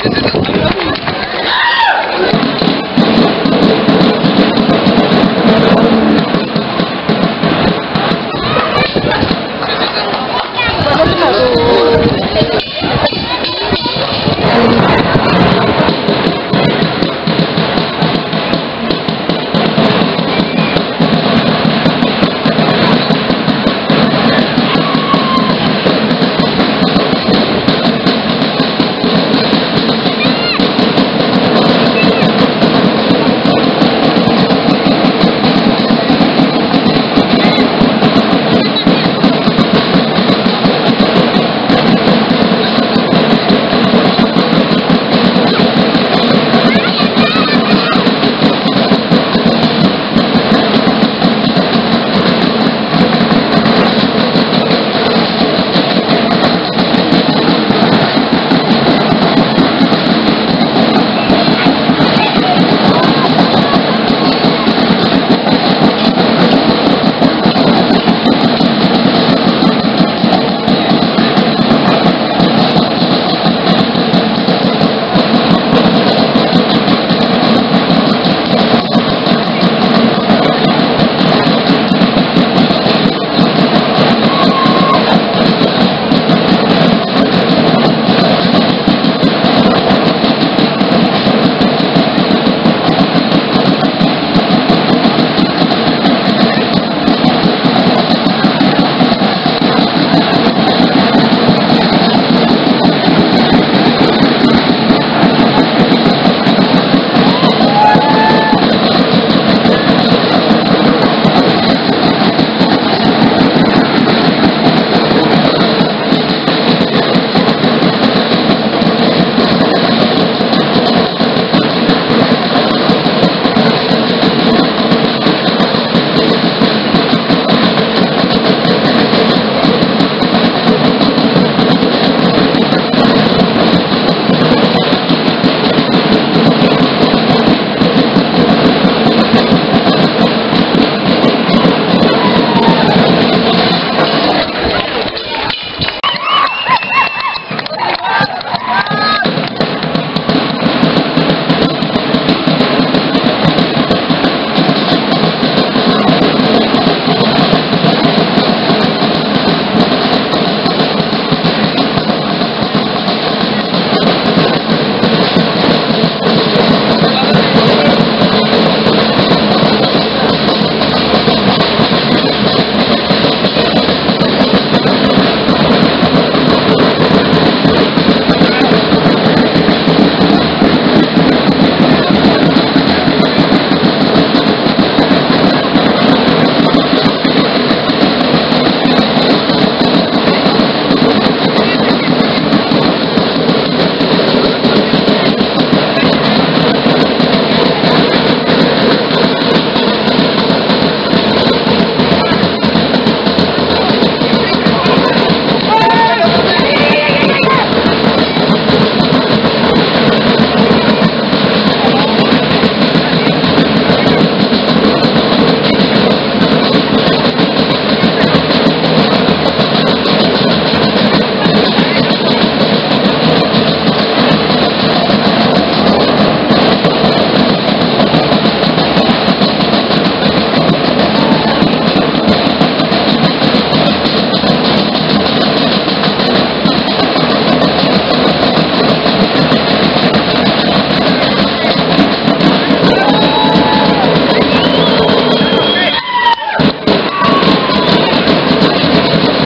Did it